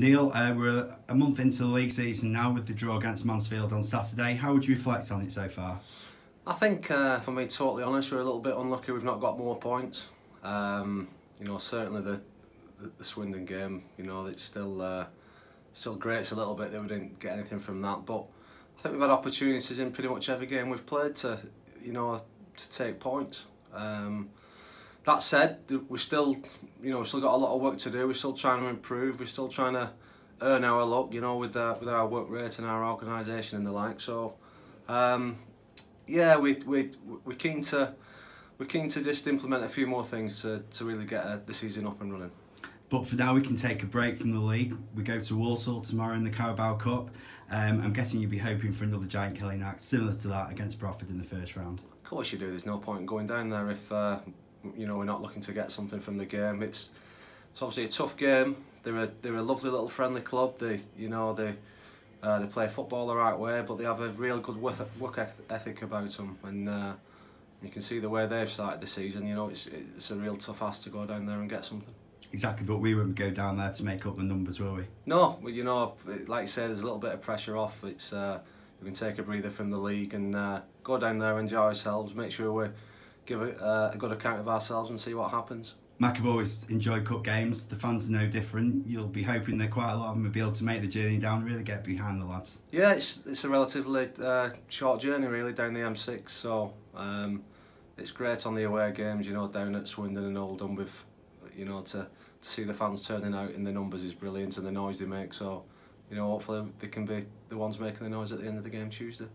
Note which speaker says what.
Speaker 1: Neil, uh, we're a month into the league season now with the draw against Mansfield on Saturday. How would you reflect on it so far?
Speaker 2: I think, uh, if I'm being totally honest, we're a little bit unlucky we've not got more points. Um, you know, certainly the, the, the Swindon game, you know, it's still uh, still grates a little bit that we didn't get anything from that. But I think we've had opportunities in pretty much every game we've played to, you know, to take points. Um, that said, we're still you know, we've still got a lot of work to do. We're still trying to improve. We're still trying to earn our luck, you know, with uh, with our work rate and our organisation and the like. So, um, yeah, we we we're keen to we're keen to just implement a few more things to to really get uh, the season up and running.
Speaker 1: But for now, we can take a break from the league. We go to Walsall tomorrow in the Carabao Cup. Um, I'm guessing you'd be hoping for another giant killing act similar to that against Bradford in the first round.
Speaker 2: Of course you do. There's no point in going down there if uh, you know we're not looking to get something from the game. It's it's obviously a tough game. They're a they're a lovely little friendly club. They you know they uh, they play football the right way, but they have a real good work, ethic about them, and uh, you can see the way they've started the season. You know it's it's a real tough ask to go down there and get something.
Speaker 1: Exactly, but we wouldn't go down there to make up the numbers, will we?
Speaker 2: No, well, you know, like you say, there's a little bit of pressure off. It's uh, we can take a breather from the league and uh, go down there, and enjoy ourselves, make sure we give a, uh, a good account of ourselves and see what happens.
Speaker 1: Macc have always enjoyed cup games. The fans are no different. You'll be hoping that quite a lot of them will be able to make the journey down, and really get behind the lads.
Speaker 2: Yeah, it's it's a relatively uh, short journey really down the M6, so um, it's great on the away games. You know, down at Swindon and Oldham with, you know, to to see the fans turning out in the numbers is brilliant and the noise they make. So, you know, hopefully they can be the ones making the noise at the end of the game Tuesday.